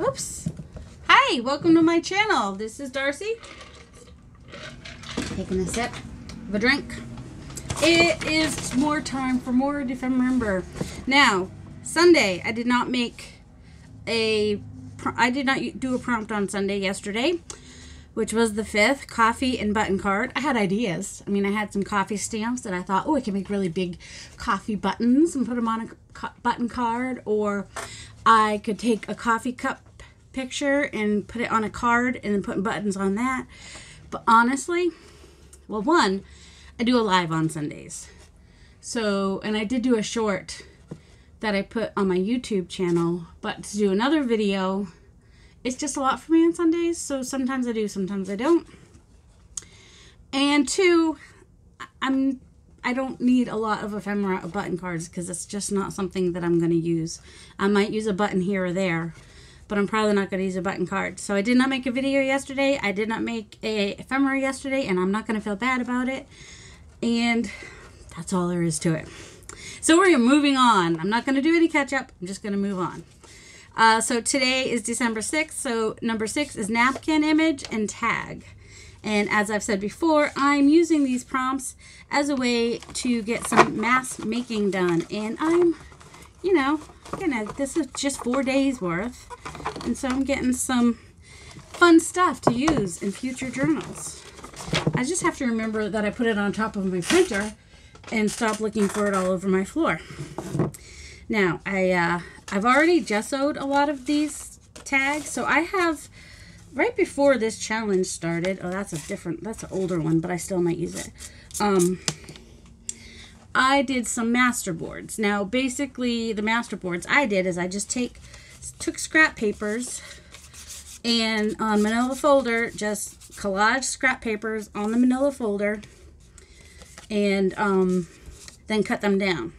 Oops. Hi, welcome to my channel. This is Darcy. Taking a sip of a drink. It is more time for more if I remember. Now, Sunday, I did not make a, I did not do a prompt on Sunday yesterday, which was the 5th, coffee and button card. I had ideas. I mean, I had some coffee stamps that I thought, oh, I can make really big coffee buttons and put them on a button card, or I could take a coffee cup picture and put it on a card and then put buttons on that. But honestly, well, one, I do a live on Sundays. So, and I did do a short that I put on my YouTube channel, but to do another video, it's just a lot for me on Sundays. So sometimes I do, sometimes I don't. And two, I'm I don't need a lot of ephemera of button cards because it's just not something that I'm going to use. I might use a button here or there, but I'm probably not going to use a button card. So I did not make a video yesterday. I did not make a ephemera yesterday, and I'm not going to feel bad about it. And that's all there is to it. So we're moving on. I'm not going to do any catch up. I'm just going to move on. Uh, so today is December 6th. So number six is napkin image and tag. And as I've said before, I'm using these prompts as a way to get some mass making done. And I'm, you know, gonna, this is just four days worth. And so I'm getting some fun stuff to use in future journals. I just have to remember that I put it on top of my printer and stop looking for it all over my floor. Now, I, uh, I've already gessoed a lot of these tags, so I have right before this challenge started, oh, that's a different, that's an older one, but I still might use it. Um, I did some master boards. Now, basically, the master boards I did is I just take, took scrap papers and on manila folder, just collage scrap papers on the manila folder and um, then cut them down.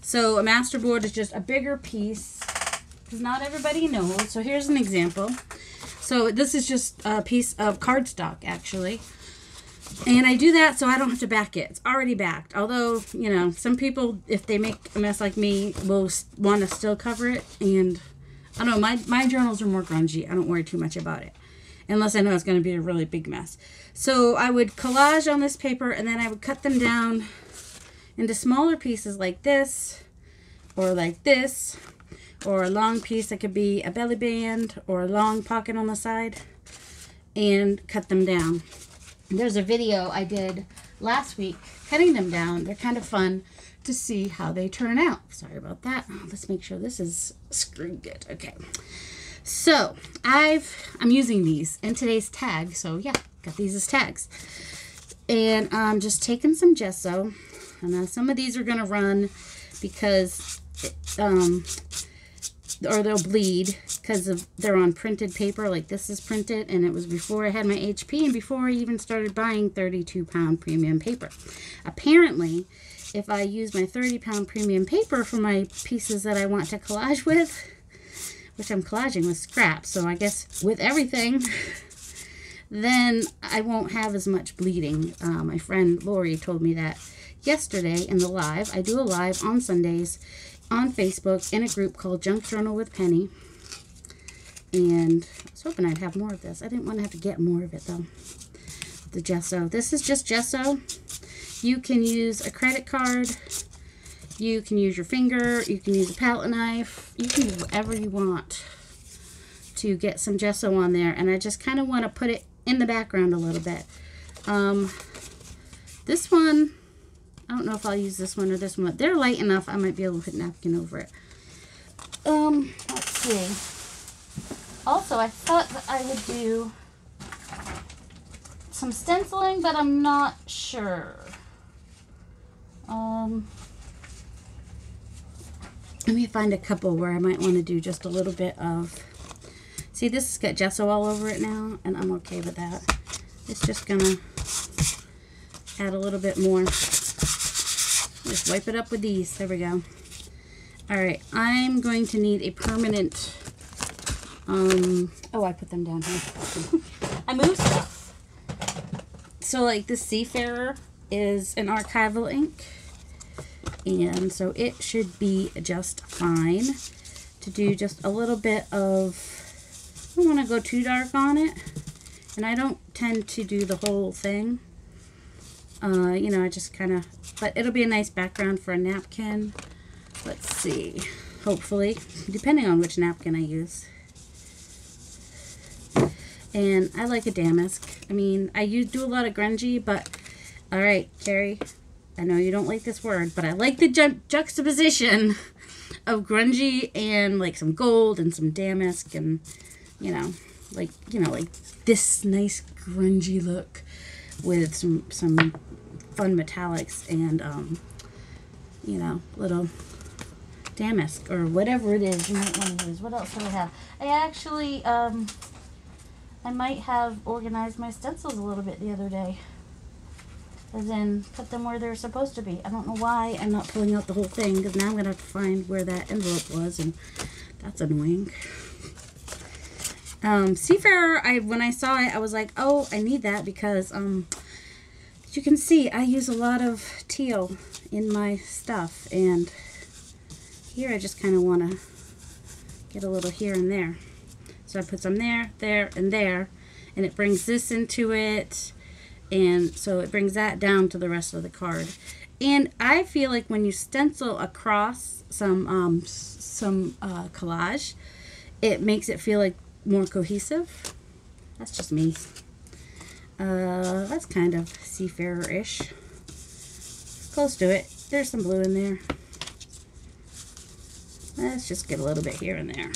So a master board is just a bigger piece because not everybody knows. So here's an example. So this is just a piece of cardstock, actually. And I do that so I don't have to back it. It's already backed. Although, you know, some people, if they make a mess like me, will want to still cover it. And I don't know, my, my journals are more grungy. I don't worry too much about it. Unless I know it's going to be a really big mess. So I would collage on this paper and then I would cut them down into smaller pieces like this or like this or a long piece that could be a belly band or a long pocket on the side and cut them down. There's a video I did last week cutting them down. They're kind of fun to see how they turn out. Sorry about that. Let's make sure this is screwed good. Okay. So I've, I'm using these in today's tag. So yeah, got these as tags. And I'm just taking some gesso. And some of these are going to run because it, um, or they'll bleed because of they're on printed paper like this is printed and it was before I had my HP and before I even started buying 32 pound premium paper. Apparently if I use my 30 pound premium paper for my pieces that I want to collage with, which I'm collaging with scrap, so I guess with everything, then I won't have as much bleeding. Uh, my friend Lori told me that yesterday in the live. I do a live on Sundays on Facebook in a group called Junk Journal with Penny. And I was hoping I'd have more of this. I didn't want to have to get more of it though. The gesso. This is just gesso. You can use a credit card. You can use your finger. You can use a palette knife. You can use whatever you want to get some gesso on there. And I just kind of want to put it in the background a little bit. Um, this one I don't know if I'll use this one or this one. But They're light enough, I might be able to put napkin over it. Um, let's see. Also, I thought that I would do some stenciling, but I'm not sure. Um, let me find a couple where I might want to do just a little bit of... See, this has got gesso all over it now, and I'm okay with that. It's just going to add a little bit more. Wipe it up with these. There we go. Alright, I'm going to need a permanent, um, oh, I put them down here. I moved stuff. So, like, the Seafarer is an archival ink. And so it should be just fine to do just a little bit of I don't want to go too dark on it. And I don't tend to do the whole thing. Uh, you know, I just kind of, but it'll be a nice background for a napkin. Let's see, hopefully, depending on which napkin I use. And I like a damask. I mean, I use, do a lot of grungy, but all right, Carrie, I know you don't like this word, but I like the ju juxtaposition of grungy and like some gold and some damask and, you know, like, you know, like this nice grungy look with some, some fun metallics and, um, you know, little damask or whatever it is you might want to use. What else do I have? I actually, um, I might have organized my stencils a little bit the other day. As in, put them where they're supposed to be. I don't know why I'm not pulling out the whole thing, because now I'm going to have to find where that envelope was, and that's annoying. Um, Seafarer, I when I saw it, I was like, oh, I need that, because, um, you can see, I use a lot of teal in my stuff, and here I just kind of want to get a little here and there. So I put some there, there, and there, and it brings this into it, and so it brings that down to the rest of the card. And I feel like when you stencil across some um, some uh, collage it makes it feel like more cohesive. That's just me uh, that's kind of seafarer-ish close to it there's some blue in there let's just get a little bit here and there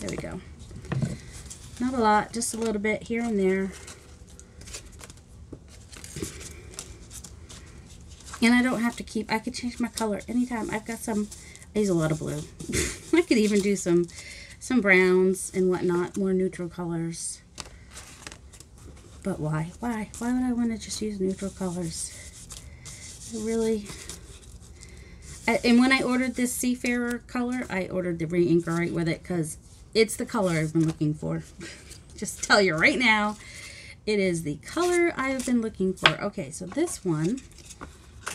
there we go not a lot just a little bit here and there And I don't have to keep, I could change my color anytime. I've got some, I use a lot of blue. I could even do some, some browns and whatnot, more neutral colors. But why? Why? Why would I want to just use neutral colors? I really, I, and when I ordered this Seafarer color, I ordered the right with it because it's the color I've been looking for. just tell you right now, it is the color I've been looking for. Okay, so this one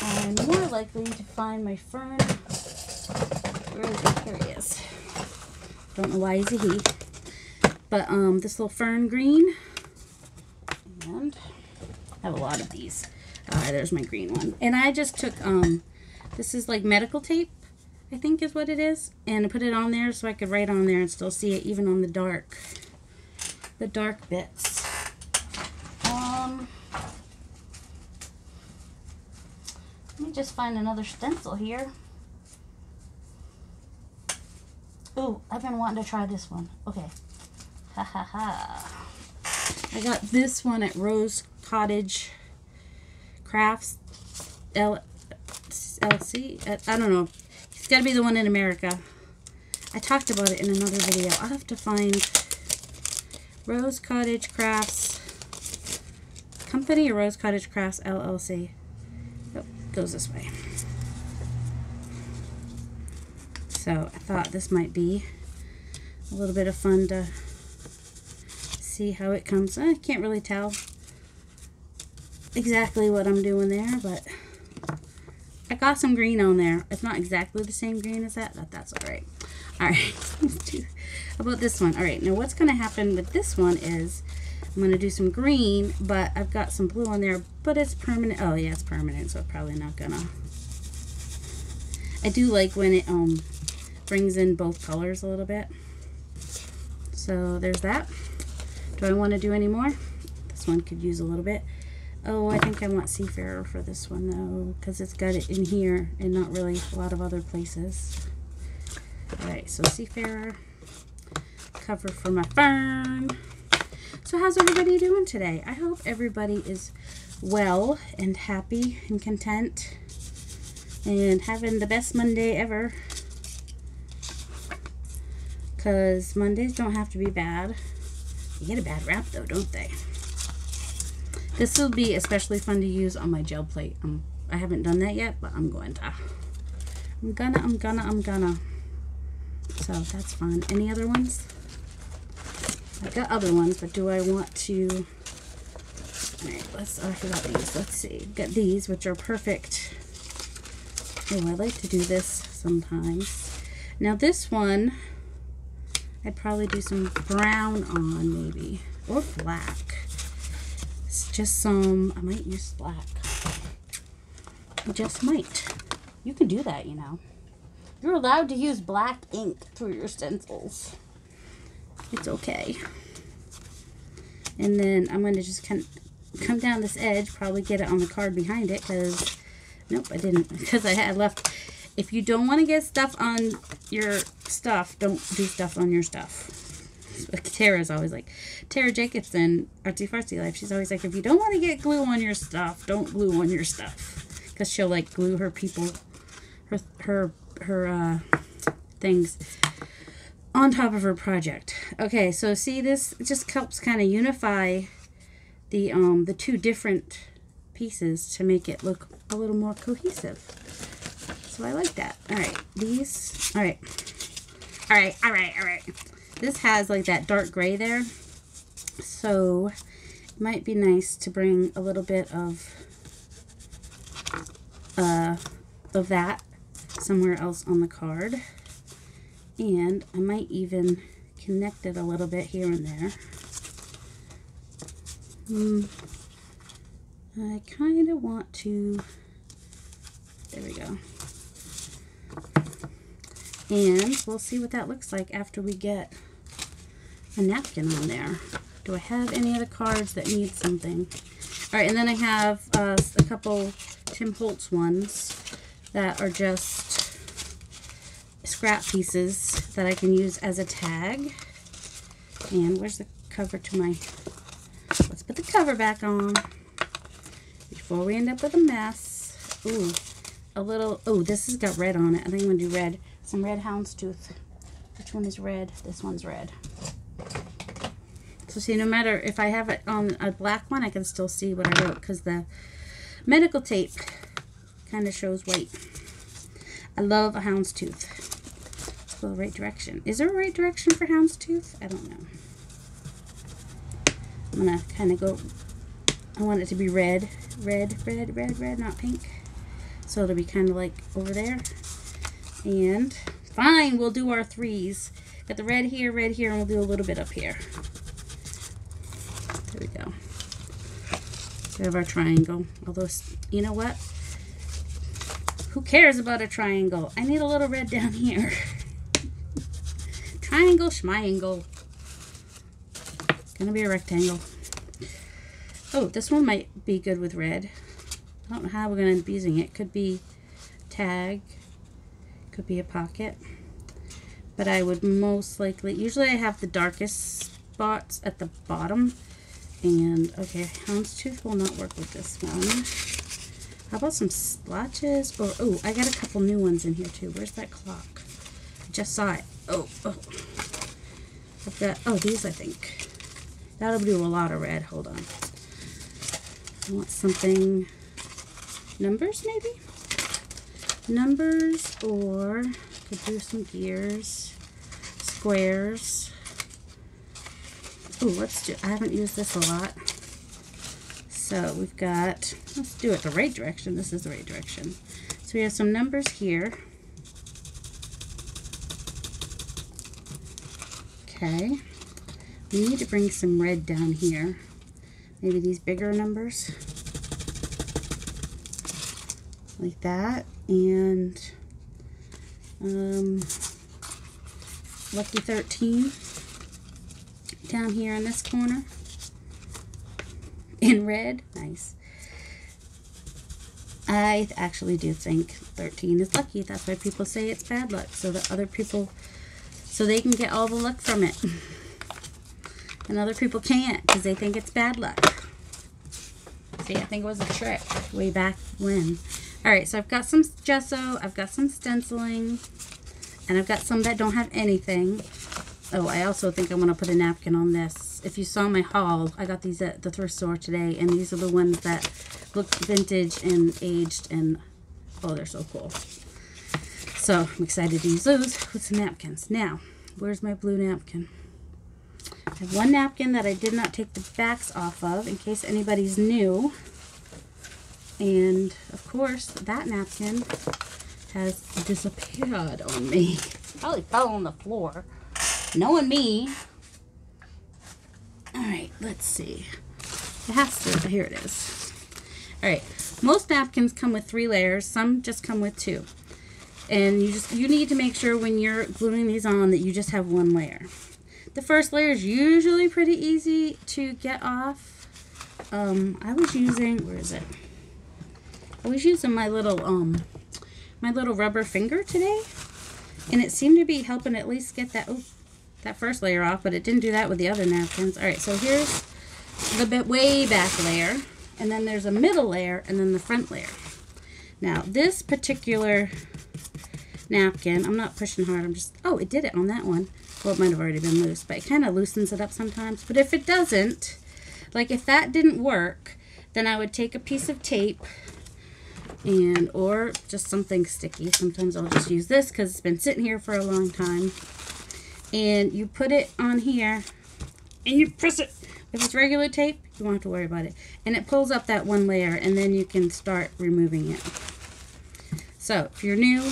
I'm more likely to find my fern. Where is he? Here he is. Don't know why he's a he. But um, this little fern green. And I have a lot of these. Uh, there's my green one. And I just took, um, this is like medical tape, I think is what it is. And I put it on there so I could write on there and still see it even on the dark, the dark bits. Um, Let me just find another stencil here. Oh, I've been wanting to try this one. Okay. Ha ha ha. I got this one at Rose Cottage Crafts L LC. Uh, I don't know. It's got to be the one in America. I talked about it in another video. I'll have to find Rose Cottage Crafts Company or Rose Cottage Crafts LLC Oh, goes this way. So I thought this might be a little bit of fun to see how it comes. I can't really tell exactly what I'm doing there, but I got some green on there. It's not exactly the same green as that, but that's all right. All right, about this one. All right, now what's going to happen with this one is I'm going to do some green, but I've got some blue on there, but it's permanent. Oh, yeah, it's permanent, so I'm probably not going to. I do like when it um brings in both colors a little bit. So there's that. Do I want to do any more? This one could use a little bit. Oh, I think I want Seafarer for this one, though, because it's got it in here and not really a lot of other places. Alright, so Seafarer. Cover for my fern. So how's everybody doing today? I hope everybody is well and happy and content and having the best Monday ever. Because Mondays don't have to be bad. They get a bad rap though, don't they? This will be especially fun to use on my gel plate. Um, I haven't done that yet, but I'm going to. I'm gonna, I'm gonna, I'm gonna. So that's fun. Any other ones? I've got other ones, but do I want to... Alright, let's... Oh, I forgot these. Let's see. Got these, which are perfect. Oh, I like to do this sometimes. Now this one, I'd probably do some brown on maybe, or black. It's just some, I might use black. I just might. You can do that, you know. You're allowed to use black ink through your stencils. It's okay. And then I'm going to just kind of come down this edge, probably get it on the card behind it, because, nope, I didn't, because I had left, if you don't want to get stuff on your stuff, don't do stuff on your stuff. Tara's always like, Tara Jacobson, Artsy Fartsy Life, she's always like, if you don't want to get glue on your stuff, don't glue on your stuff. Because she'll like glue her people, her, her, her, uh, things on top of her project. Okay, so see this just helps kind of unify the um the two different pieces to make it look a little more cohesive. So I like that. All right, these. All right, all right, all right, all right. This has like that dark gray there, so it might be nice to bring a little bit of uh of that somewhere else on the card. And I might even connect it a little bit here and there. Mm, I kind of want to, there we go. And we'll see what that looks like after we get a napkin on there. Do I have any other cards that need something? All right, and then I have uh, a couple Tim Holtz ones that are just scrap pieces that I can use as a tag. And where's the cover to my... Let's put the cover back on before we end up with a mess. Ooh, a little... Oh, this has got red on it. I think I'm going to do red. Some red houndstooth. Which one is red? This one's red. So see, no matter if I have it on a black one, I can still see what I wrote because the medical tape kind of shows white. I love a houndstooth. Let's go the right direction. Is there a right direction for houndstooth? I don't know. I'm going to kind of go, I want it to be red, red, red, red, red, not pink. So it'll be kind of like over there. And fine, we'll do our threes. Got the red here, red here, and we'll do a little bit up here. There we go. We have our triangle. Although, you know what? Who cares about a triangle? I need a little red down here. triangle, schmiangle. Gonna be a rectangle. Oh, this one might be good with red. I don't know how we're gonna end up using it. Could be tag. Could be a pocket. But I would most likely, usually I have the darkest spots at the bottom. And, okay, houndstooth will not work with this one. How about some splotches? Or, oh, I got a couple new ones in here too. Where's that clock? I just saw it. Oh, oh. I've got, oh, these I think. That'll do a lot of red. Hold on. I want something, numbers maybe? Numbers or could do some gears, squares. Oh, let's do, I haven't used this a lot. So we've got, let's do it the right direction. This is the right direction. So we have some numbers here. Okay. We need to bring some red down here. Maybe these bigger numbers. Like that. And um, Lucky 13 down here in this corner in red. Nice. I actually do think 13 is lucky. That's why people say it's bad luck. So that other people, so they can get all the luck from it. And other people can't because they think it's bad luck. See, I think it was a trick way back when. Alright, so I've got some gesso. I've got some stenciling. And I've got some that don't have anything. Oh, I also think I'm going to put a napkin on this. If you saw my haul, I got these at the thrift store today, and these are the ones that look vintage and aged, and oh, they're so cool. So I'm excited to use those with some napkins. Now, where's my blue napkin? I have one napkin that I did not take the backs off of in case anybody's new. And, of course, that napkin has disappeared on me. Probably fell on the floor. knowing me. All right, let's see. It has to, here it is. All right, most napkins come with three layers. Some just come with two. And you just, you need to make sure when you're gluing these on that you just have one layer. The first layer is usually pretty easy to get off. Um, I was using, where is it? I was using my little, um, my little rubber finger today. And it seemed to be helping at least get that, oh, that first layer off, but it didn't do that with the other napkins. All right, so here's the bit way back layer. And then there's a middle layer and then the front layer. Now, this particular napkin, I'm not pushing hard, I'm just, oh, it did it on that one. Well, it might have already been loose, but it kind of loosens it up sometimes. But if it doesn't, like if that didn't work, then I would take a piece of tape and or just something sticky. Sometimes I'll just use this because it's been sitting here for a long time. And you put it on here and you press it. If it's regular tape, you won't have to worry about it. And it pulls up that one layer and then you can start removing it. So if you're new,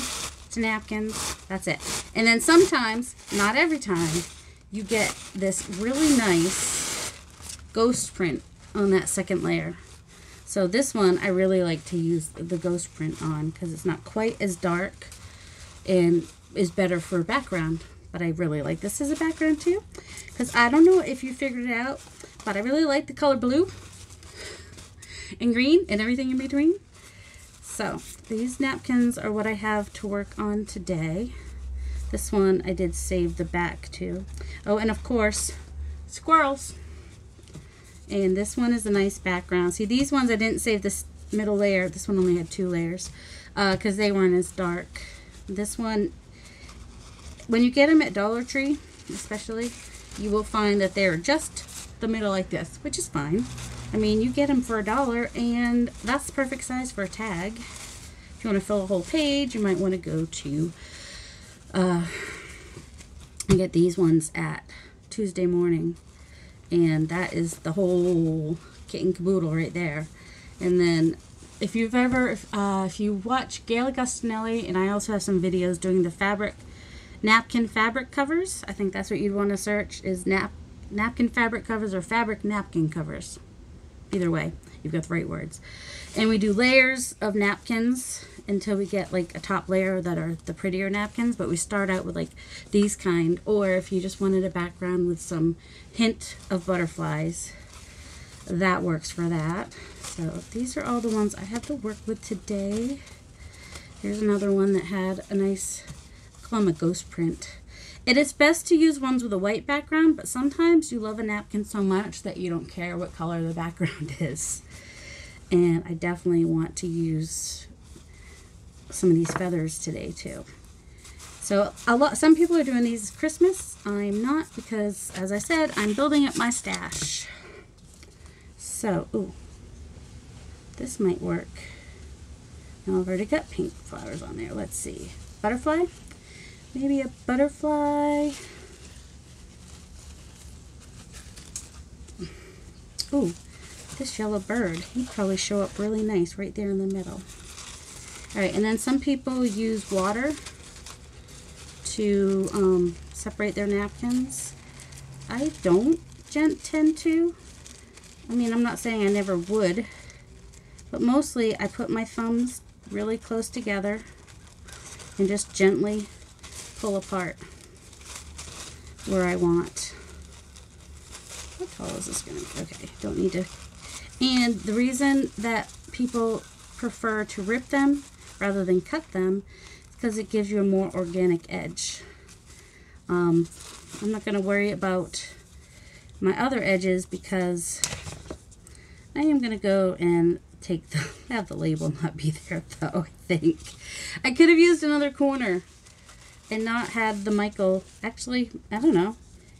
to napkins. That's it. And then sometimes, not every time, you get this really nice ghost print on that second layer. So this one I really like to use the ghost print on because it's not quite as dark and is better for background. But I really like this as a background too because I don't know if you figured it out, but I really like the color blue and green and everything in between. So these napkins are what I have to work on today. This one I did save the back too. Oh, and of course, squirrels. And this one is a nice background. See, these ones I didn't save this middle layer. This one only had two layers because uh, they weren't as dark. This one, when you get them at Dollar Tree, especially, you will find that they're just the middle like this, which is fine. I mean, you get them for a dollar, and that's the perfect size for a tag. If you want to fill a whole page, you might want to go to uh, and get these ones at Tuesday morning. And that is the whole kit and caboodle right there. And then if you've ever, uh, if you watch Gail Agostinelli, and I also have some videos doing the fabric, napkin fabric covers, I think that's what you'd want to search, is nap, napkin fabric covers or fabric napkin covers. Either way, you've got the right words. And we do layers of napkins until we get like a top layer that are the prettier napkins, but we start out with like these kind, or if you just wanted a background with some hint of butterflies, that works for that. So these are all the ones I have to work with today. Here's another one that had a nice, call them a ghost print. It is best to use ones with a white background, but sometimes you love a napkin so much that you don't care what color the background is. And I definitely want to use some of these feathers today too. So a lot, some people are doing these Christmas. I'm not because, as I said, I'm building up my stash. So, ooh, this might work. Now I've already got pink flowers on there. Let's see. Butterfly? Maybe a butterfly. Ooh, this yellow bird. He'd probably show up really nice right there in the middle. All right, and then some people use water to um, separate their napkins. I don't tend to. I mean, I'm not saying I never would, but mostly I put my thumbs really close together and just gently pull apart where I want. How tall is this going to be? Okay, don't need to. And the reason that people prefer to rip them rather than cut them because it gives you a more organic edge. Um, I'm not going to worry about my other edges because I am going to go and take the, have the label not be there though, I think. I could have used another corner and not had the Michael, actually, I don't know.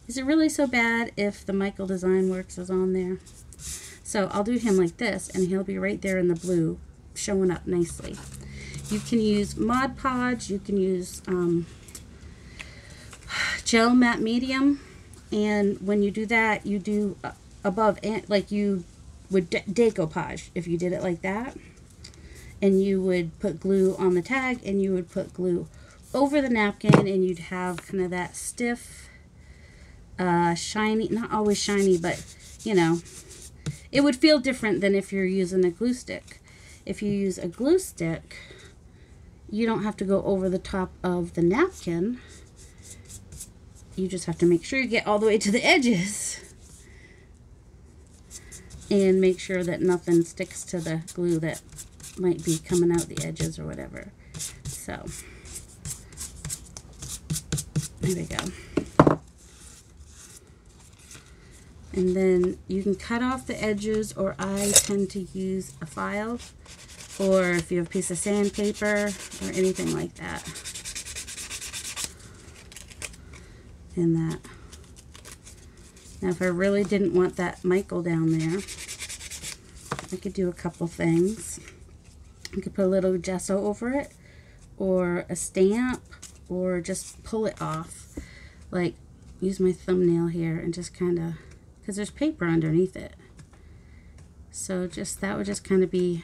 Is it really so bad if the Michael Design Works is on there? So I'll do him like this, and he'll be right there in the blue, showing up nicely. You can use Mod Podge, you can use um, Gel Matte Medium, and when you do that, you do uh, above, like you would de decoupage if you did it like that. And you would put glue on the tag, and you would put glue over the napkin and you'd have kind of that stiff uh, shiny, not always shiny, but you know, it would feel different than if you're using a glue stick. If you use a glue stick, you don't have to go over the top of the napkin. You just have to make sure you get all the way to the edges and make sure that nothing sticks to the glue that might be coming out the edges or whatever. So, there we go. And then you can cut off the edges or I tend to use a file or if you have a piece of sandpaper or anything like that. And that. Now if I really didn't want that Michael down there, I could do a couple things. I could put a little gesso over it or a stamp or just pull it off. Like use my thumbnail here and just kind of, because there's paper underneath it. So just, that would just kind of be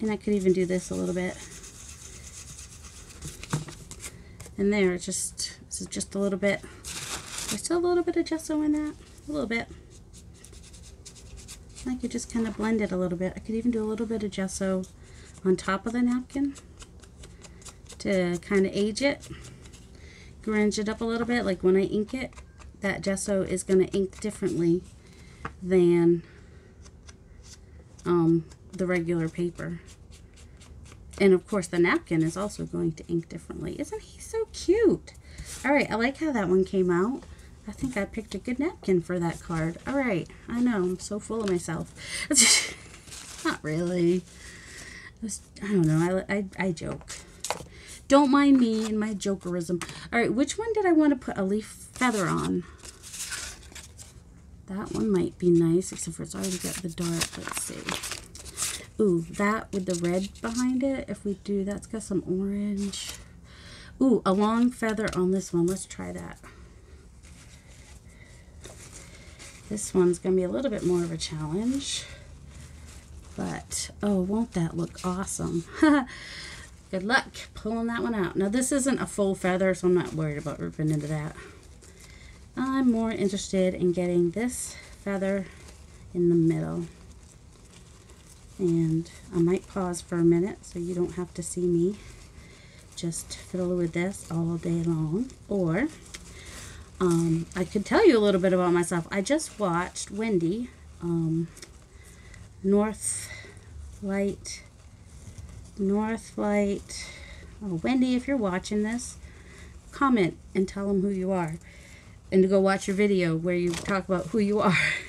and I could even do this a little bit. And there, just, this is just a little bit. There's still a little bit of gesso in that. A little bit. I could just kind of blend it a little bit. I could even do a little bit of gesso on top of the napkin to kind of age it. Grunge it up a little bit. Like when I ink it, that gesso is going to ink differently than um, the regular paper. And of course the napkin is also going to ink differently. Isn't he so cute? All right, I like how that one came out. I think I picked a good napkin for that card. All right, I know, I'm so full of myself. Not really. Was, I don't know, I, I, I joke. Don't mind me and my jokerism. All right, which one did I want to put a leaf feather on? That one might be nice, except for it's already got the dark. Let's see. Ooh, that with the red behind it, if we do, that's got some orange. Ooh, a long feather on this one. Let's try that. This one's going to be a little bit more of a challenge. But, oh, won't that look awesome? Good luck pulling that one out. Now, this isn't a full feather, so I'm not worried about ripping into that. I'm more interested in getting this feather in the middle and I might pause for a minute so you don't have to see me just fiddle with this all day long. Or um, I could tell you a little bit about myself. I just watched Wendy um, North Light North Light oh, Wendy if you're watching this comment and tell them who you are and to go watch your video where you talk about who you are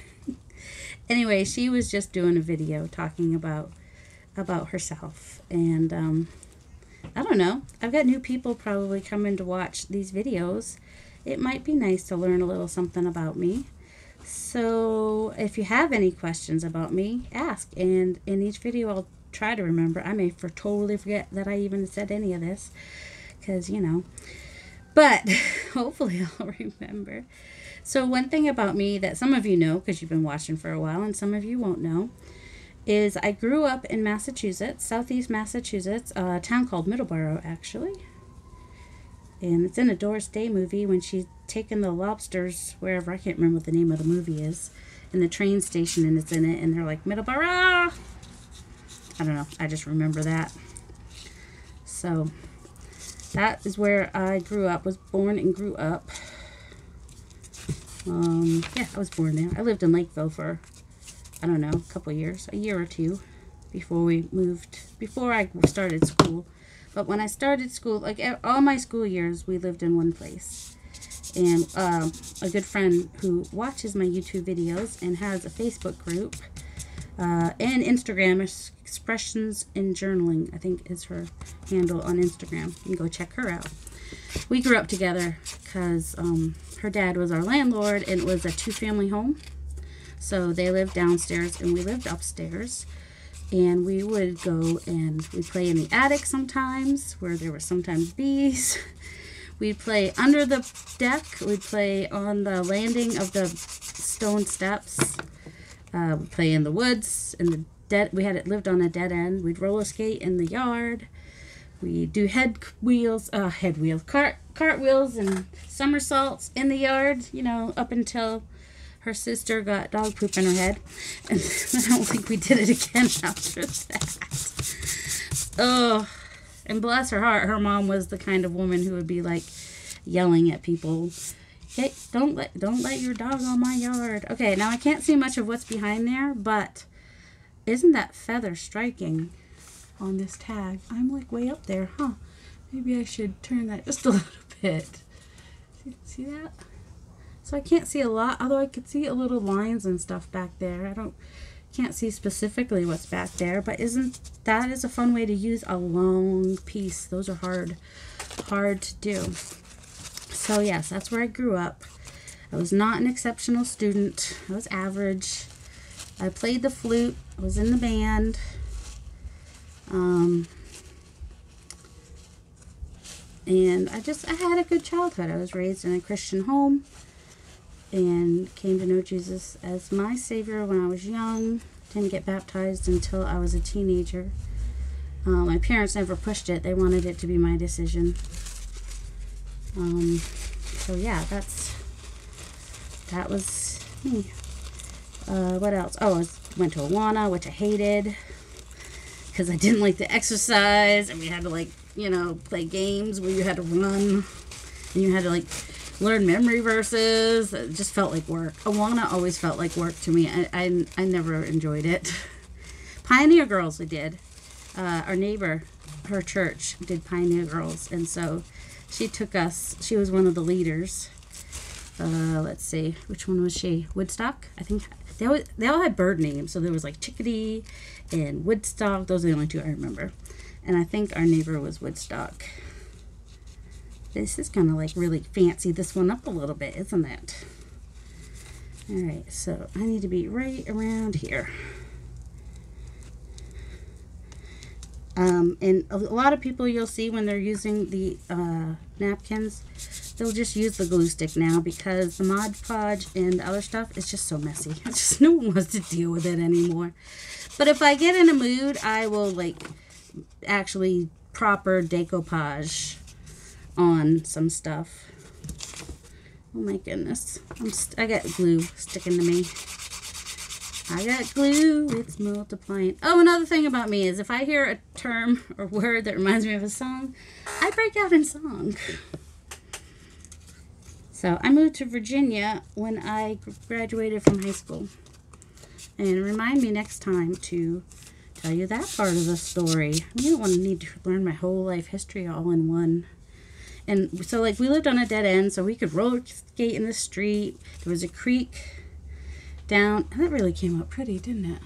anyway, she was just doing a video talking about about herself and um, I don't know. I've got new people probably coming to watch these videos. It might be nice to learn a little something about me. So if you have any questions about me, ask. And in each video, I'll try to remember. I may for totally forget that I even said any of this because, you know. But hopefully I'll remember. So one thing about me that some of you know because you've been watching for a while and some of you won't know is I grew up in Massachusetts, southeast Massachusetts, a town called Middleborough actually. And it's in a Doris Day movie when she's taking the lobsters wherever, I can't remember what the name of the movie is, in the train station and it's in it and they're like, Middleborough! I don't know, I just remember that. So, that is where I grew up, was born and grew up. Um, yeah, I was born there. I lived in Lakeville for, I don't know, a couple years, a year or two before we moved, before I started school. But when I started school, like all my school years, we lived in one place. And uh, a good friend who watches my YouTube videos and has a Facebook group uh, and Instagram, Expressions in Journaling, I think is her handle on Instagram. You can go check her out. We grew up together because um, her dad was our landlord and it was a two-family home. So they lived downstairs and we lived upstairs. And we would go and we'd play in the attic sometimes where there were sometimes bees. We'd play under the deck. We'd play on the landing of the stone steps. Uh, we'd play in the woods. In the dead, we had it lived on a dead end. We'd roller skate in the yard. We do head wheels, uh, head wheels, cart cartwheels and somersaults in the yard. You know, up until her sister got dog poop in her head, and I don't think we did it again after that. Oh, and bless her heart, her mom was the kind of woman who would be like yelling at people. Hey, don't let don't let your dog on my yard. Okay, now I can't see much of what's behind there, but isn't that feather striking on this tag? I'm like way up there, huh? Maybe I should turn that just a little bit. See, see that? So I can't see a lot, although I could see a little lines and stuff back there. I don't can't see specifically what's back there, but isn't that is a fun way to use a long piece. Those are hard hard to do. So yes, that's where I grew up. I was not an exceptional student. I was average. I played the flute. I was in the band. Um, and I just I had a good childhood. I was raised in a Christian home and came to know Jesus as my savior when I was young. Didn't get baptized until I was a teenager. Uh, my parents never pushed it. They wanted it to be my decision. Um, so yeah, that's that was me. Uh, what else? Oh, I went to Awana, which I hated because I didn't like the exercise, and we had to like you know play games where you had to run, and you had to like learn memory verses. It just felt like work. Awana always felt like work to me. I I, I never enjoyed it. Pioneer Girls, we did. Uh, our neighbor, her church did Pioneer Girls, and so she took us. She was one of the leaders. Uh, let's see, which one was she? Woodstock, I think. They all, they all had bird names, so there was like Chickadee and Woodstock. Those are the only two I remember. And I think our neighbor was Woodstock. This is kind of like really fancy this one up a little bit, isn't it? All right, so I need to be right around here. Um, and a lot of people you'll see when they're using the uh, napkins, they'll just use the glue stick now because the Mod Podge and other stuff is just so messy. Just no one wants to deal with it anymore. But if I get in a mood, I will like actually proper decoupage on some stuff. Oh my goodness. I'm I got glue sticking to me. I got glue, it's multiplying. Oh, another thing about me is if I hear a term or word that reminds me of a song, I break out in song. So I moved to Virginia when I graduated from high school. And remind me next time to tell you that part of the story. I don't want to need to learn my whole life history all in one. And so, like, we lived on a dead end, so we could roller skate in the street. There was a creek down. And that really came out pretty, didn't it?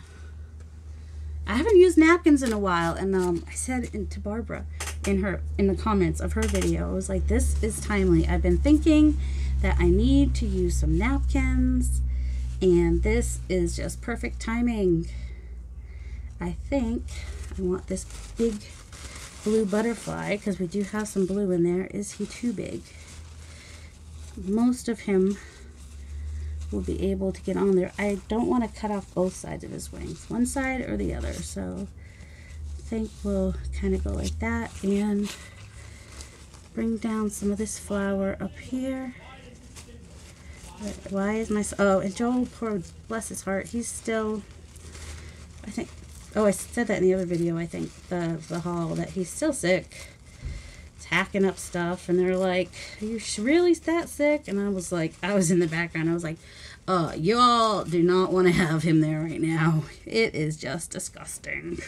I haven't used napkins in a while, and um, I said to Barbara in her in the comments of her video, I was like, "This is timely. I've been thinking that I need to use some napkins, and this is just perfect timing." I think I want this big blue butterfly because we do have some blue in there. Is he too big? Most of him will be able to get on there. I don't want to cut off both sides of his wings, one side or the other. So I think we'll kind of go like that and bring down some of this flower up here. Why is my, oh, and Joel, poor, bless his heart, he's still, I think, oh, I said that in the other video, I think, the, the haul, that he's still sick hacking up stuff and they're like are you really that sick? And i was like i was in the background i was like uh you all do not want to have him there right now. It is just disgusting.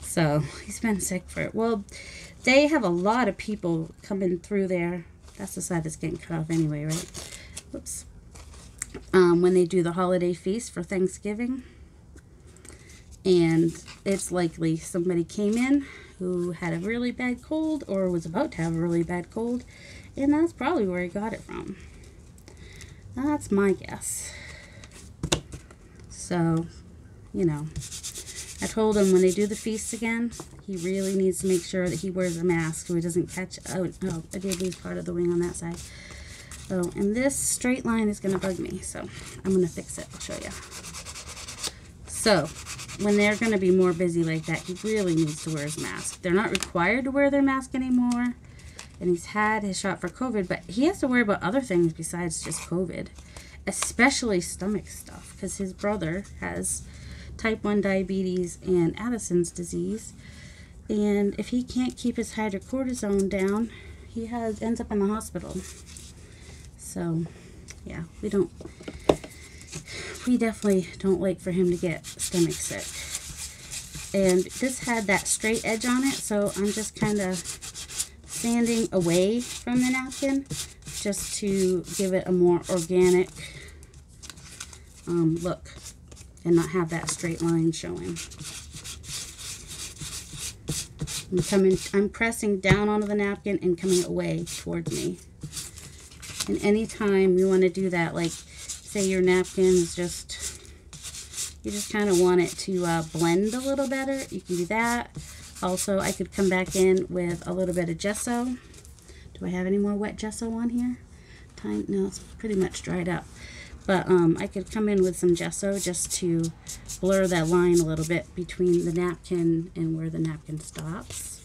So he's been sick for it well they have a lot of people coming through there. That's the side that's getting cut off anyway right? Whoops. Um, when they do the holiday feast for thanksgiving. And it's likely somebody came in who had a really bad cold or was about to have a really bad cold, and that's probably where he got it from. That's my guess. So, you know, I told him when they do the feast again, he really needs to make sure that he wears a mask so he doesn't catch. Oh, oh I did lose part of the wing on that side. Oh, and this straight line is going to bug me, so I'm going to fix it. I'll show you. So, when they're going to be more busy like that, he really needs to wear his mask. They're not required to wear their mask anymore. And he's had his shot for COVID, but he has to worry about other things besides just COVID, especially stomach stuff, because his brother has type 1 diabetes and Addison's disease. And if he can't keep his hydrocortisone down, he has ends up in the hospital. So, yeah, we don't we definitely don't like for him to get stomach sick. And this had that straight edge on it, so I'm just kind of sanding away from the napkin just to give it a more organic um, look and not have that straight line showing. I'm coming, I'm pressing down onto the napkin and coming away towards me. And anytime you want to do that, like say your napkin is just, you just kind of want it to uh, blend a little better, you can do that. Also, I could come back in with a little bit of gesso. Do I have any more wet gesso on here? Time, no, it's pretty much dried up. But um, I could come in with some gesso just to blur that line a little bit between the napkin and where the napkin stops.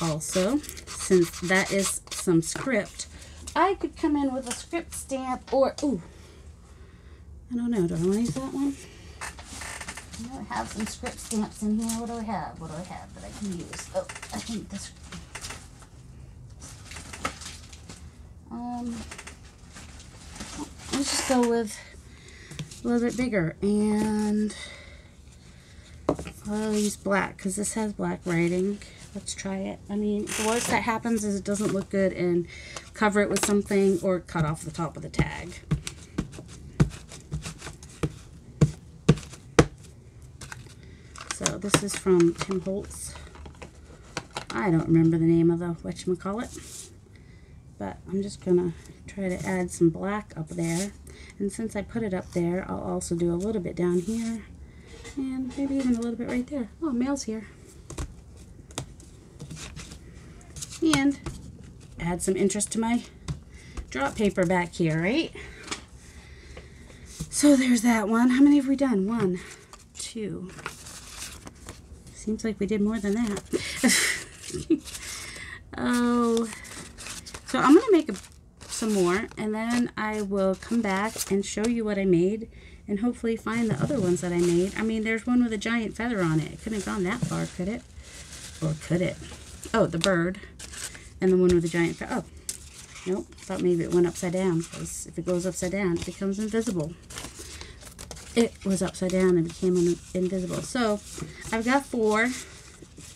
Also, since that is some script, I could come in with a script stamp or, ooh, I don't know. Do I want to use that one? I have some script stamps in here. What do I have? What do I have that I can use? Oh, I think this. Um, let's just go with a little bit bigger and I'll use black because this has black writing. Let's try it. I mean, the worst that happens is it doesn't look good and cover it with something or cut off the top of the tag. So this is from Tim Holtz. I don't remember the name of the whatchamacallit. But I'm just going to try to add some black up there. And since I put it up there, I'll also do a little bit down here. And maybe even a little bit right there. Oh, mail's here. And add some interest to my drop paper back here, right? So there's that one. How many have we done? One, two, Seems like we did more than that. oh. So I'm going to make a, some more and then I will come back and show you what I made and hopefully find the other ones that I made. I mean, there's one with a giant feather on it. It couldn't have gone that far, could it? Or could it? Oh, the bird. And the one with the giant feather. Oh, nope. Thought maybe it went upside down because if it goes upside down, it becomes invisible it was upside down and became invisible. So I've got four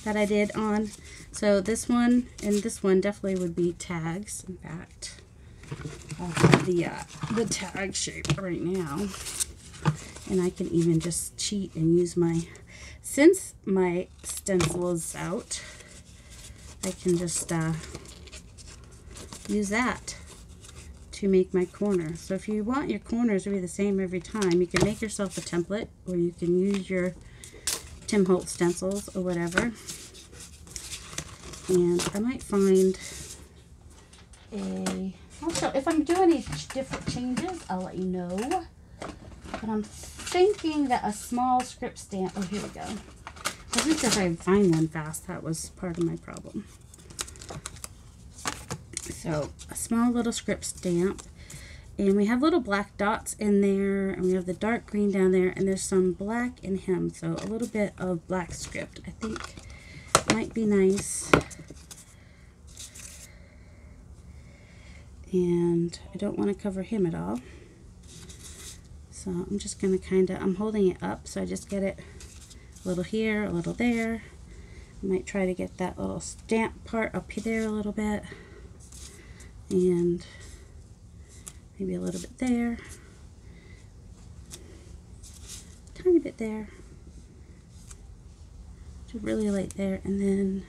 that I did on. So this one and this one definitely would be tags. In fact, I'll have the, uh, the tag shape right now. And I can even just cheat and use my, since my stencil is out, I can just uh, use that to make my corner. So if you want your corners to be the same every time, you can make yourself a template or you can use your Tim Holtz stencils or whatever. And I might find a, also if I'm doing any different changes, I'll let you know. But I'm thinking that a small script stamp, oh here we go. I wasn't sure if I find one fast, that was part of my problem. So a small little script stamp. And we have little black dots in there. And we have the dark green down there. And there's some black in him. So a little bit of black script I think might be nice. And I don't want to cover him at all. So I'm just going to kind of, I'm holding it up. So I just get it a little here, a little there. I might try to get that little stamp part up there a little bit and maybe a little bit there, tiny bit there, really light there, and then,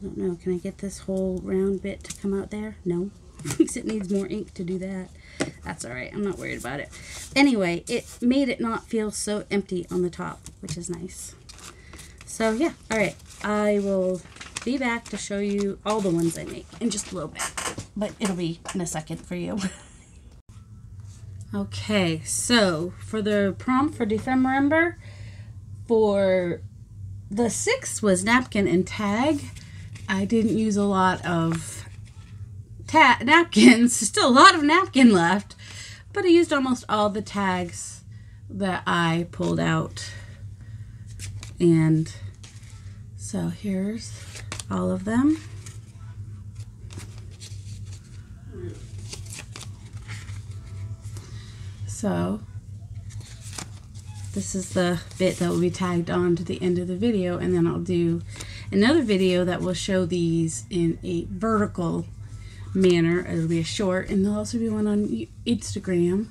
I don't know, can I get this whole round bit to come out there? No, because it needs more ink to do that. That's alright, I'm not worried about it. Anyway, it made it not feel so empty on the top, which is nice. So yeah, alright, I will be back to show you all the ones I make in just a little bit but it'll be in a second for you. okay, so for the prompt for December, for the sixth was napkin and tag. I didn't use a lot of ta- napkins. Still a lot of napkin left, but I used almost all the tags that I pulled out. And so here's all of them. So this is the bit that will be tagged on to the end of the video and then I'll do another video that will show these in a vertical manner. It'll be a short and there'll also be one on Instagram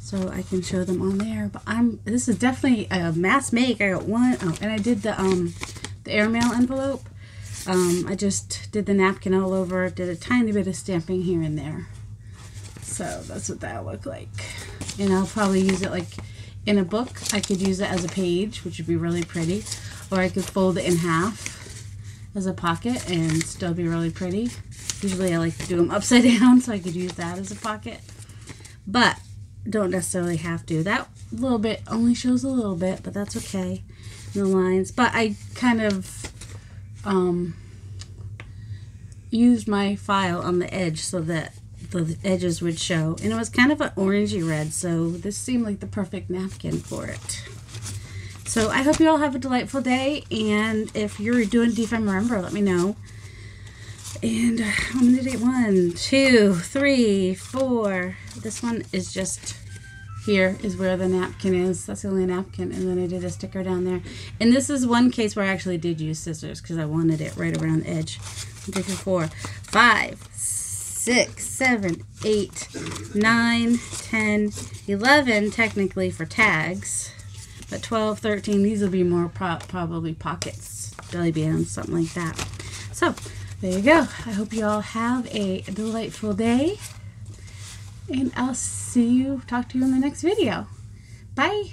so I can show them on there. But I'm this is definitely a mass make. I got one oh, and I did the um the airmail envelope. Um, I just did the napkin all over, did a tiny bit of stamping here and there. So that's what that'll look like. And I'll probably use it like in a book. I could use it as a page, which would be really pretty. Or I could fold it in half as a pocket and still be really pretty. Usually I like to do them upside down so I could use that as a pocket. But don't necessarily have to. That little bit only shows a little bit, but that's okay. The lines. But I kind of um, used my file on the edge so that the edges would show. And it was kind of an orangey red, so this seemed like the perfect napkin for it. So I hope you all have a delightful day, and if you're doing Dephemerember, let me know. And uh, I'm going to do one, two, three, four. This one is just here is where the napkin is. That's the only napkin. And then I did a sticker down there. And this is one case where I actually did use scissors because I wanted it right around the edge. Three, four, five, six, seven, eight, nine, ten, eleven technically for tags. But 12, 13, these will be more pro probably pockets, belly bands, something like that. So, there you go. I hope you all have a delightful day. And I'll see you, talk to you in the next video. Bye.